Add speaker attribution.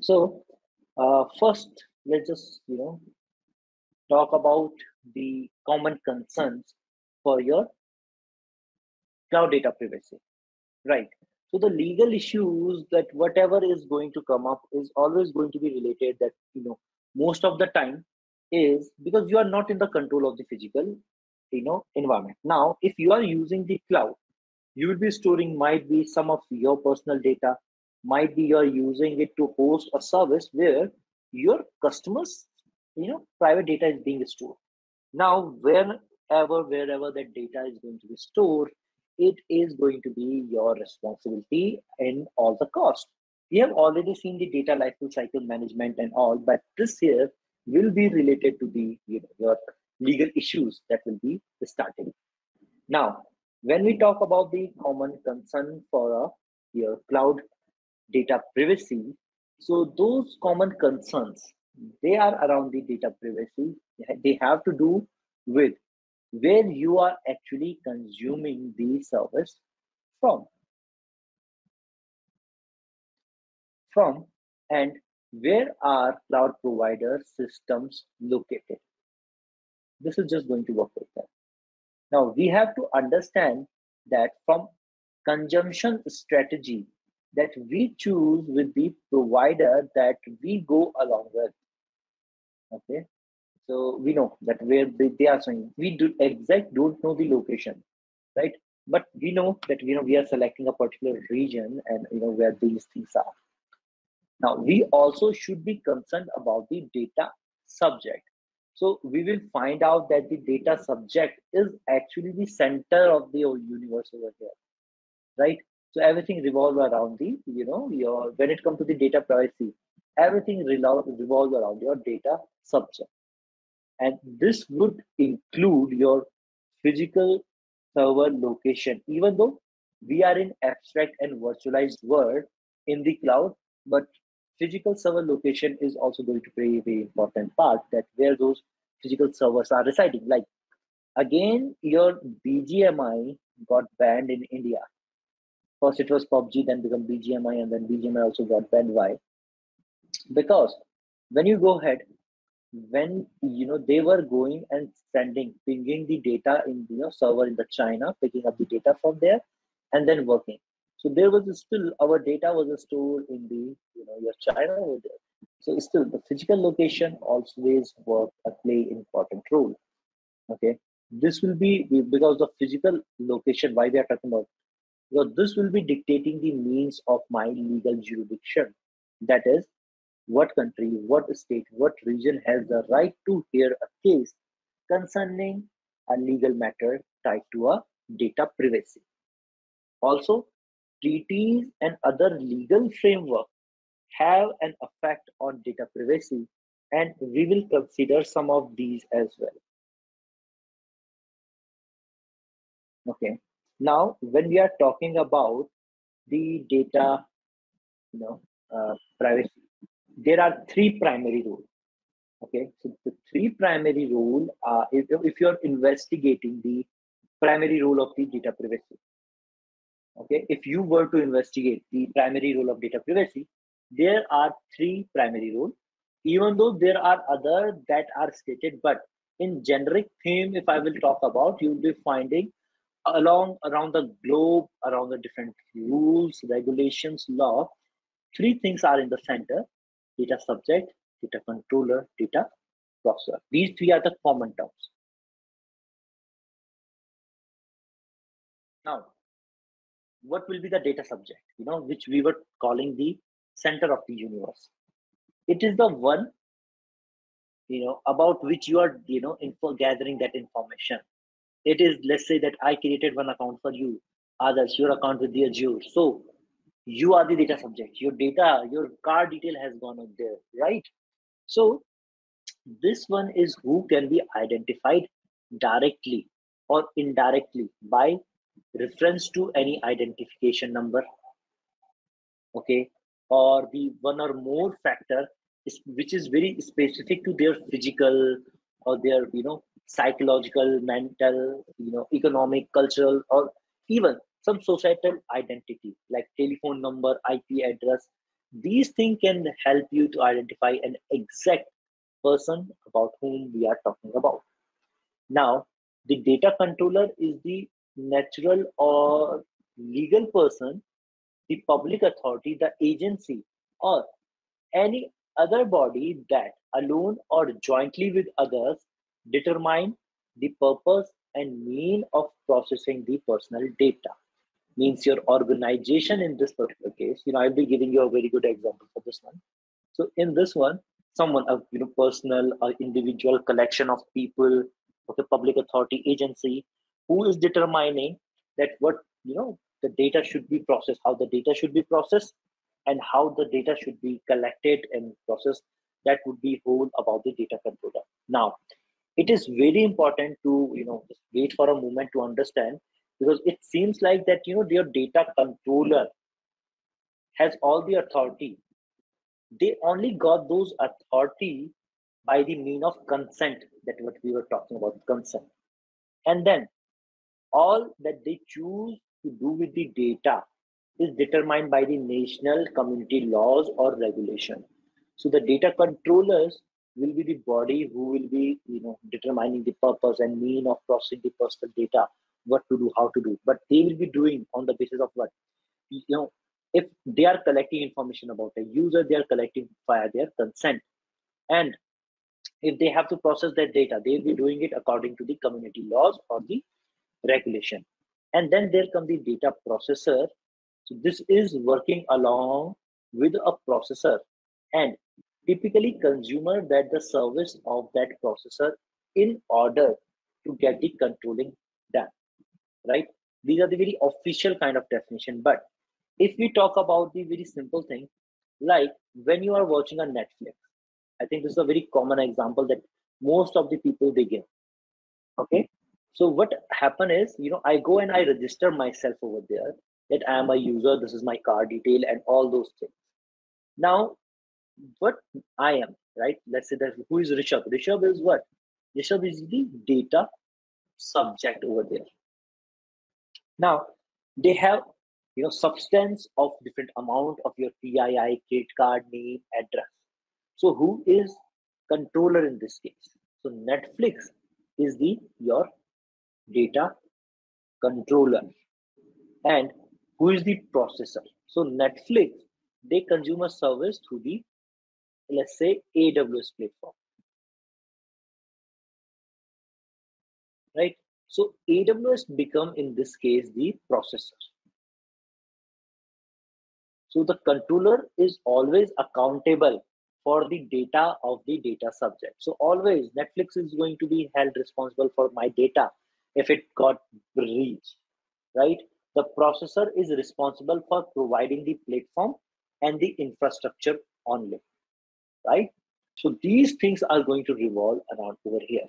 Speaker 1: So uh, first, let's just you know talk about the common concerns for your cloud data privacy, right? So the legal issues that whatever is going to come up is always going to be related that you know most of the time is because you are not in the control of the physical you know environment. Now, if you are using the cloud, you will be storing might be some of your personal data, might be you're using it to host a service where your customers you know private data is being stored. Now wherever wherever that data is going to be stored it is going to be your responsibility and all the cost. We have already seen the data lifecycle cycle management and all but this here will be related to the you know, your legal issues that will be starting. Now when we talk about the common concern for a your cloud data privacy. So those common concerns they are around the data privacy. They have to do with where you are actually consuming the service from. From and where are cloud provider systems located. This is just going to work like that. Now we have to understand that from consumption strategy that we choose with the provider that we go along with. Okay? So we know that where they, they are saying we do exact don't know the location right? But we know that you know we are selecting a particular region and you know where these things are. Now we also should be concerned about the data subject. So we will find out that the data subject is actually the center of the universe over here right so everything revolves around the you know your when it comes to the data privacy everything revolves around your data subject. And this would include your physical server location. Even though we are in abstract and virtualized world in the cloud but physical server location is also going to play a very important part that where those physical servers are residing. Like again your bgmi got banned in india first it was pubg then become bgmi and then bgmi also got banned why because when you go ahead when you know they were going and sending pinging the data in you know server in the china picking up the data from there and then working. So there was still our data was stored in the you know your china over there. So still the physical location always work a play important role. Okay? This will be because the physical location why we are talking about because this will be dictating the means of my legal jurisdiction that is what country, what state, what region has the right to hear a case concerning a legal matter tied to a data privacy. Also, treaties and other legal framework have an effect on data privacy and we will consider some of these as well. Okay, now when we are talking about the data you know, uh, privacy, there are three primary rules okay? So the three primary rule uh, if, if you're investigating the primary rule of the data privacy okay? If you were to investigate the primary rule of data privacy there are three primary rules even though there are other that are stated but in generic theme if i will talk about you will be finding along around the globe around the different rules regulations law three things are in the center data subject, data controller, data processor. These three are the common terms. Now, what will be the data subject, you know, which we were calling the center of the universe. It is the one, you know, about which you are, you know, info gathering that information. It is, let's say that I created one account for you, others, your account with the Azure. So you are the data subject. Your data your car detail has gone up there right? So this one is who can be identified directly or indirectly by reference to any identification number okay? Or the one or more factor which is very specific to their physical or their you know psychological mental you know economic cultural or even some societal identity like telephone number ip address these things can help you to identify an exact person about whom we are talking about. Now, the data controller is the natural or legal person, the public authority, the agency, or any other body that alone or jointly with others determine the purpose and mean of processing the personal data. Means your organization in this particular case you know i'll be giving you a very good example for this one. So in this one someone a you know personal or individual collection of people of the public authority agency who is determining that what you know the data should be processed how the data should be processed and how the data should be collected and processed that would be whole about the data controller. Now it is very important to you know wait for a moment to understand because it seems like that you know your data controller has all the authority. They only got those authority by the mean of consent that what we were talking about consent. And then all that they choose to do with the data is determined by the national community laws or regulation. So the data controllers will be the body who will be you know determining the purpose and mean of processing the personal data what to do how to do. But they will be doing on the basis of what? You know if they are collecting information about a user they are collecting via their consent. And if they have to process that data they'll be doing it according to the community laws or the regulation. And then there come the data processor. So this is working along with a processor. And typically consumer that the service of that processor in order to get the controlling done right? These are the very official kind of definition. But if we talk about the very simple thing like when you are watching a netflix i think this is a very common example that most of the people they give okay? So what happen is you know i go and i register myself over there that i am a user this is my card detail and all those things. Now what I am, right? Let's say that who is Rishabh? Rishabh is what? Rishabh is the data subject over there. Now they have you know substance of different amount of your PII, credit card name, address. So who is controller in this case? So Netflix is the your data controller. And who is the processor? So Netflix, they consume a service through the let's say AWS platform. Right? So AWS become in this case the processor. So the controller is always accountable for the data of the data subject. So always Netflix is going to be held responsible for my data if it got breached, right? The processor is responsible for providing the platform and the infrastructure only right? So these things are going to revolve around over here.